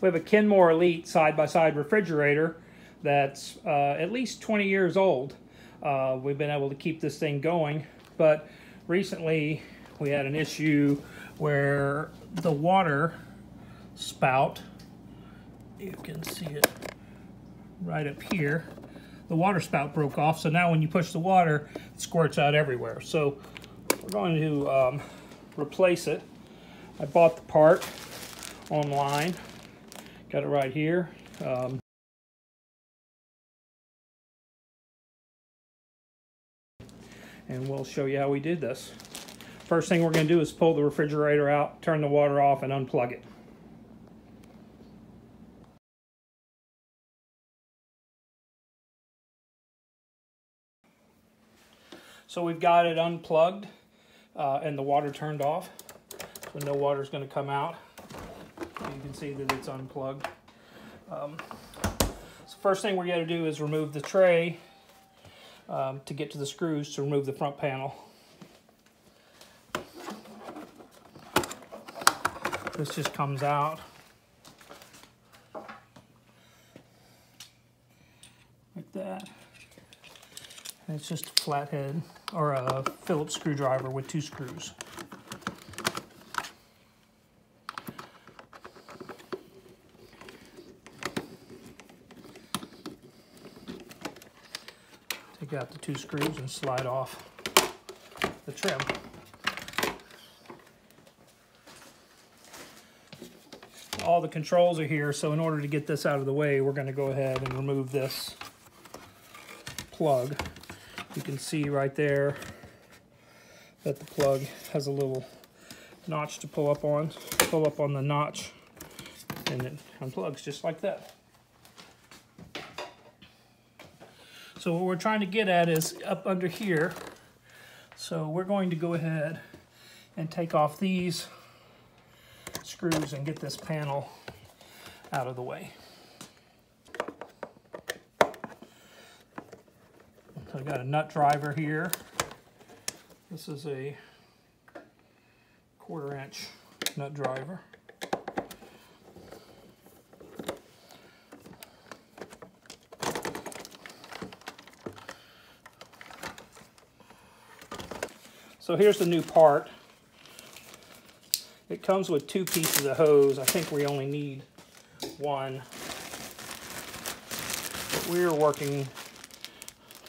We have a Kenmore Elite side-by-side refrigerator that's uh, at least 20 years old. Uh, we've been able to keep this thing going, but recently we had an issue where the water spout, you can see it right up here, the water spout broke off. So now when you push the water, it squirts out everywhere. So we're going to um, replace it. I bought the part online, got it right here. Um, and we'll show you how we did this. First thing we're going to do is pull the refrigerator out, turn the water off, and unplug it. So we've got it unplugged uh, and the water turned off. So no water is going to come out. You can see that it's unplugged. Um, so first thing we're going to do is remove the tray um, to get to the screws to remove the front panel. This just comes out. Like that. And it's just a flathead or a Phillips screwdriver with two screws. Take out the two screws and slide off the trim. All the controls are here, so in order to get this out of the way, we're going to go ahead and remove this plug. You can see right there that the plug has a little notch to pull up on. Pull up on the notch and it unplugs just like that. So what we're trying to get at is up under here. So we're going to go ahead and take off these screws and get this panel out of the way. So I've got a nut driver here. This is a quarter inch nut driver. So here's the new part. It comes with two pieces of hose. I think we only need one. But we're working,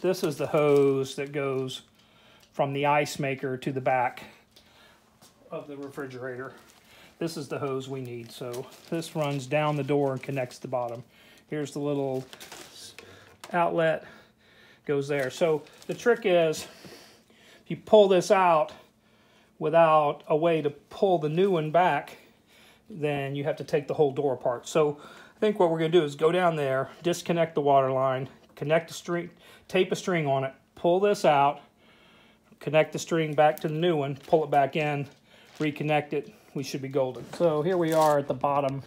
this is the hose that goes from the ice maker to the back of the refrigerator. This is the hose we need. So this runs down the door and connects the bottom. Here's the little outlet goes there. So the trick is if you pull this out without a way to pull the new one back, then you have to take the whole door apart. So I think what we're going to do is go down there, disconnect the water line, connect the string, tape a string on it, pull this out, connect the string back to the new one, pull it back in, reconnect it, we should be golden. So here we are at the bottom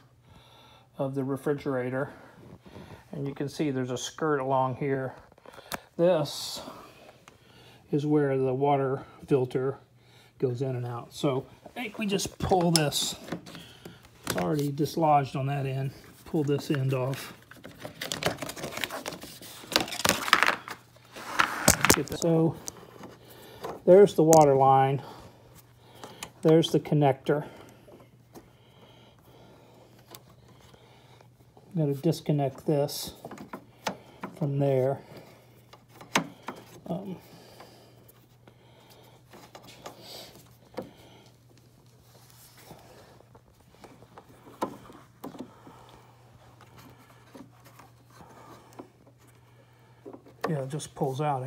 of the refrigerator, and you can see there's a skirt along here. This is where the water filter goes in and out. So I think we just pull this. It's already dislodged on that end. Pull this end off. So there's the water line. There's the connector. I'm going to disconnect this from there. Um, yeah, it just pulls out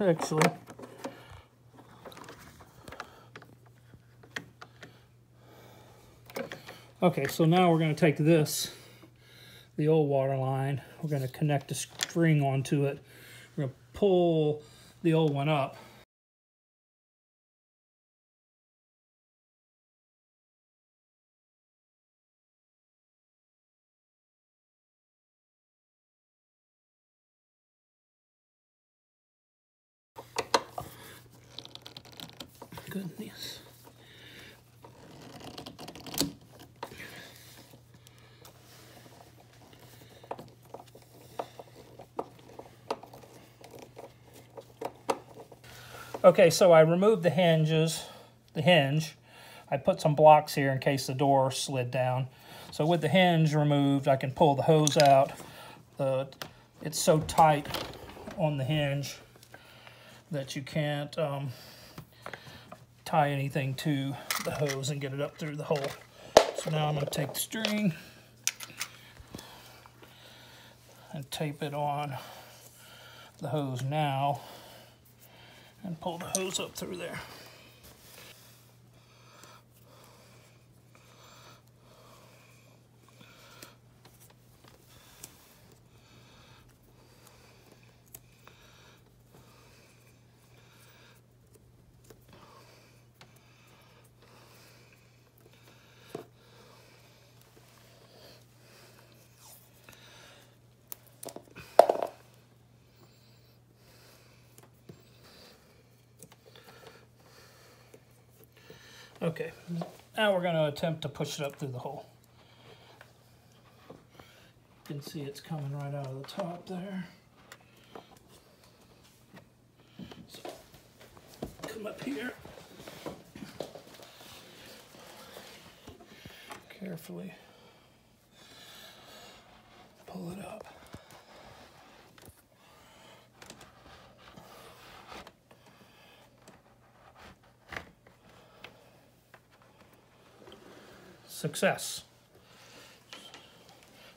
actually. Okay, so now we're going to take this, the old water line, we're going to connect a string onto it. We're going to pull the old one up. goodness. Okay, so I removed the hinges, the hinge. I put some blocks here in case the door slid down. So with the hinge removed, I can pull the hose out. The, it's so tight on the hinge that you can't um, tie anything to the hose and get it up through the hole. So now I'm going to take the string and tape it on the hose now and pull the hose up through there. Okay, now we're going to attempt to push it up through the hole. You can see it's coming right out of the top there. So, come up here. Carefully pull it up. Success.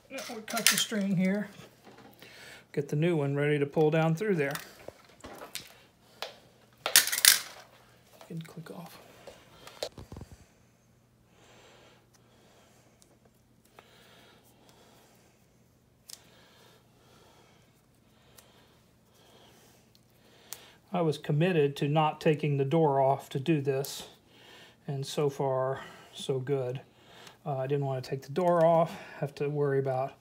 Now we cut the string here. Get the new one ready to pull down through there. You can click off. I was committed to not taking the door off to do this, and so far, so good. Uh, I didn't want to take the door off, have to worry about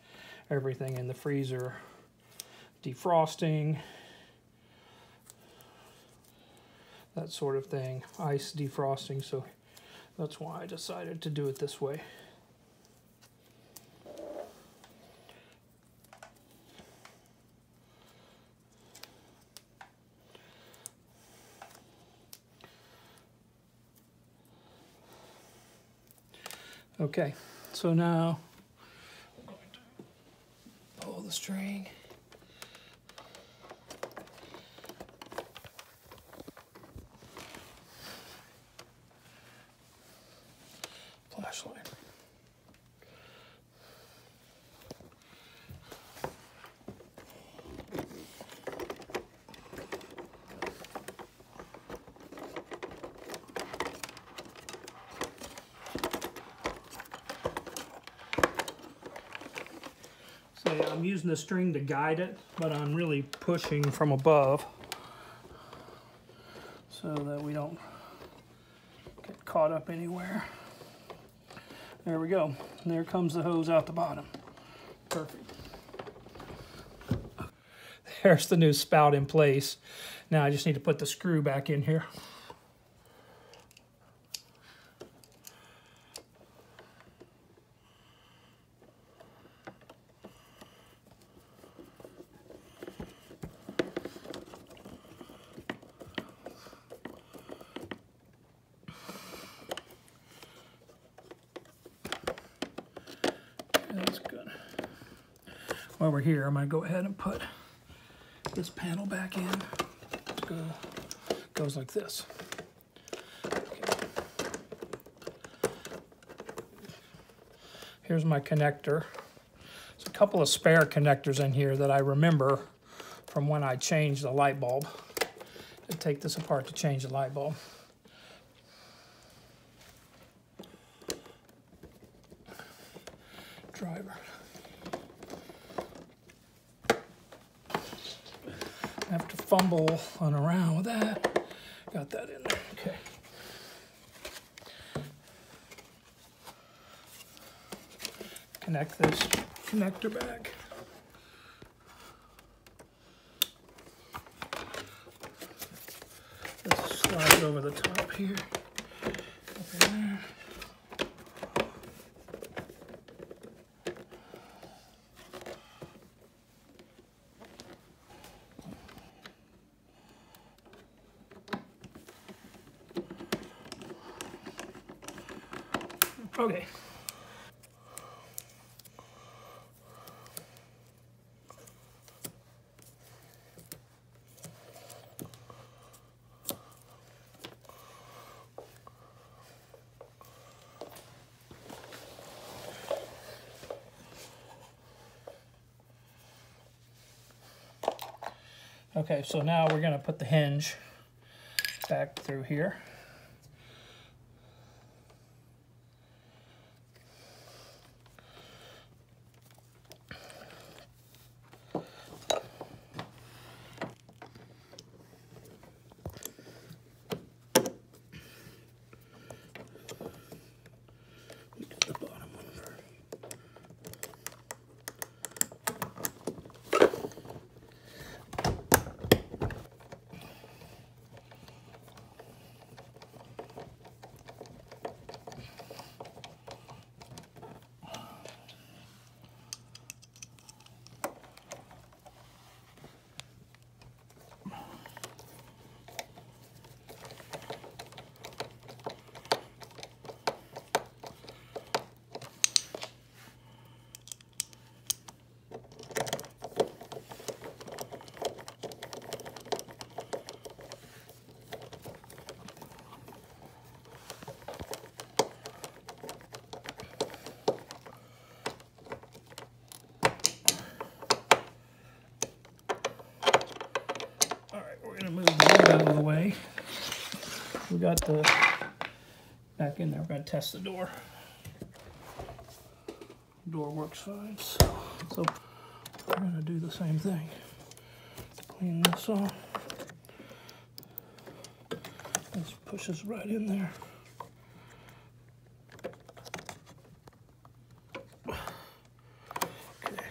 everything in the freezer defrosting, that sort of thing, ice defrosting, so that's why I decided to do it this way. Okay, so now I'm going to pull the string. Flashlight. So yeah, I'm using the string to guide it, but I'm really pushing from above so that we don't get caught up anywhere. There we go. There comes the hose out the bottom. Perfect. There's the new spout in place. Now I just need to put the screw back in here. That's good. While we're here, I'm to go ahead and put this panel back in. Go, goes like this. Okay. Here's my connector. There's a couple of spare connectors in here that I remember from when I changed the light bulb. I take this apart to change the light bulb. driver. I have to fumble on around with that. Got that in there. Okay. Connect this connector back. This slides over the top here. Okay. Okay, so now we're gonna put the hinge back through here. The bottom one first. All right, we're gonna move the wood out of the way. We got the back in there. We're gonna test the door. Door works fine. So, so we're gonna do the same thing. Clean this off. This pushes right in there. Okay.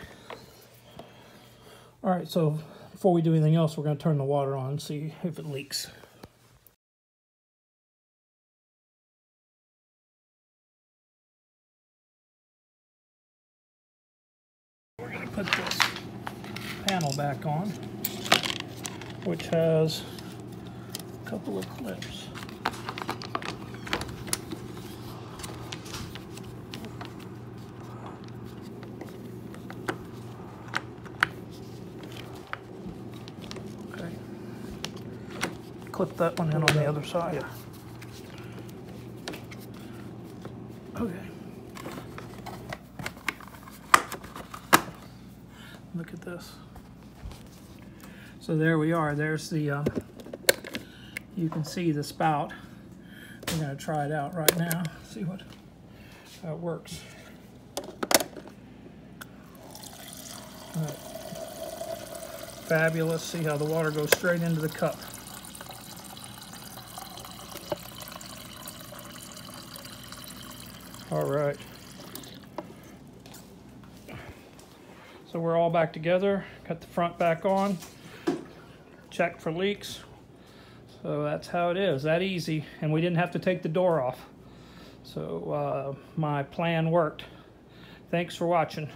All right, so before we do anything else, we're going to turn the water on and see if it leaks. Back on, which has a couple of clips. Okay. Clip that one in on the other side. Okay. Look at this. So there we are. There's the, um, you can see the spout. I'm gonna try it out right now, see what, how it works. Right. Fabulous. See how the water goes straight into the cup. All right. So we're all back together. Cut the front back on. Check for leaks. So that's how it is. That easy. And we didn't have to take the door off. So uh, my plan worked. Thanks for watching.